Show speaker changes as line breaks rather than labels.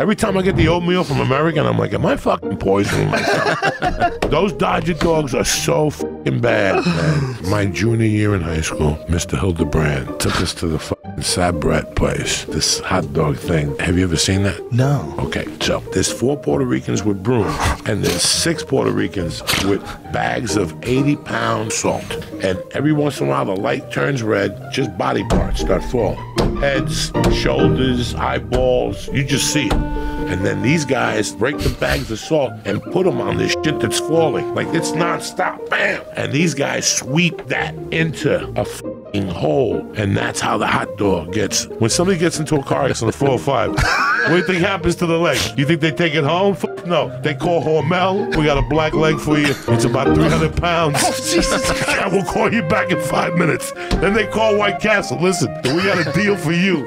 Every time I get the oatmeal from American, I'm like, am I fucking poisoning myself? Those Dodger dogs are so fucking bad, man. My junior year in high school, Mr. Hildebrand took us to the fucking Sabrett place, this hot dog thing. Have you ever seen that?
No.
Okay, so there's four Puerto Ricans with brooms, and there's six Puerto Ricans with bags of 80 pound salt. And every once in a while, the light turns red, just body parts start falling. Heads, shoulders, eyeballs, you just see it. And then these guys break the bags of salt and put them on this shit that's falling. Like it's nonstop. Bam! And these guys sweep that into a hole. And that's how the hot dog gets. When somebody gets into a car accident on the 405, what do you think happens to the leg? You think they take it home? F- No. They call Hormel. We got a black leg for you. It's about 300 pounds. Oh, Jesus. I will call you back in five minutes. Then they call White Castle. Listen, we got a deal for you.